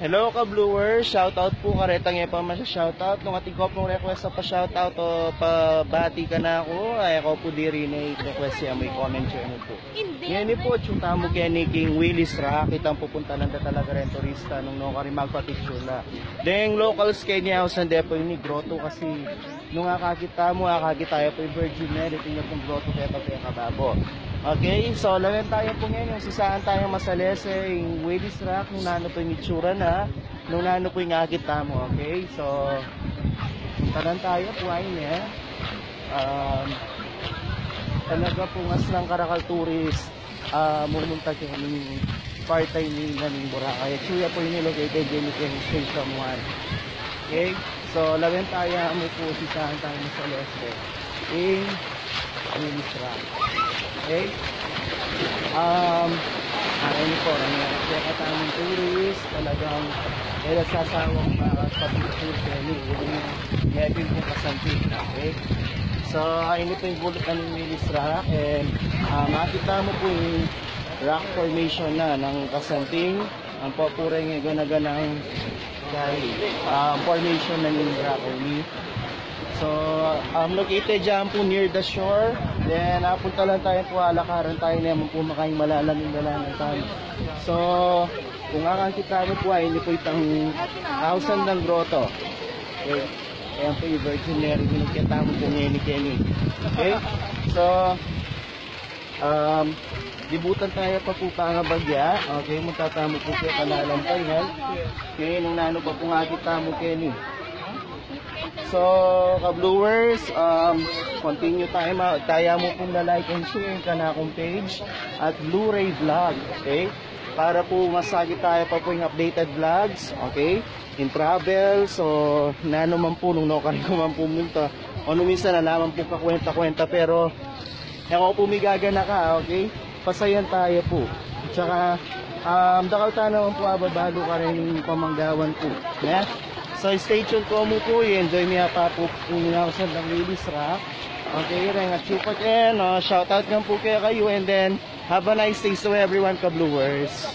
Hello ka Bluer, shoutout po karetang e pa masya shoutout nung ating ko pong request sa pa shoutout o pa bati ka na ako. Ay ako po di rin ay request siya. May comment siya ano po. Yan po chuta mo kaya ni King Willis ra kitang pupunta lang talaga rin turista nung no kari magpa-picture na. Then locals kay niya sa depo ni grotto kasi nung akakita mo akakita tayo po yung Virgin Mary tingnan pong grotto kaya pa kababo. Okay, so lagan tayo po ngayon yung sisaan tayo masalese yung Willis Rock nung nano po yung itsura na nung nano po yung akita mo. Okay, so tanan tayo po ay niya. Um, talaga po ngas ng karakal tourist uh, mumunta kayo ng part-time ni Naning Boracay. Chuya po yung nilocated din yung station 1. Okay, so lagan tayo mo po sisaan tayo masalese in Willis Rock. Okay? Um, ano po, kaya katamang tourist, talagang kaya sasawang makapag-tour kami, yung heavy po kasanti. Okay? So, ayun po yung bullet ng Rock and uh, makita mo po yung rock formation na ng kasanting. Ang papura yung ganaganang dahil uh, formation ng ni So, um, located dyan po near the shore. Then, napunta lang tayo po, alakaran tayo naman po makaing malalaming dalangan tayo. So, kung akakita mo po ay hindi po itang thousand ng grotto. Okay. Ayan po yung Virgin Mary, binigkita mo po ngayon ni Kenny. Okay? So, um, Dibutan tayo pa po pa nga bagya. Okay, magtatamo po kayo kanalang tayo. Okay, nung nano pa po nga kita mo, Kenny. So, ka-blowers, um, continue tayo, ma tayo mo pong na-like and share ka na akong page at Blu-ray Vlog, okay? Para po masagi tayo pa po yung updated vlogs, okay? In travel, so, nano man po nung nakarin ko man pumunta. O nung minsan nalaman po kakwenta-kwenta, pero ako po may ka, okay? Pasayan tayo po. Tsaka, um, dakal tayo naman po ababalo ka rin pamanggawan po. Yeah? So stay tuned po mo po, enjoy niya pa po kung nga sa ng release rock. Okay, rin at support and uh, shout out nga po kayo kayo and then have a nice day to everyone ka-bluers.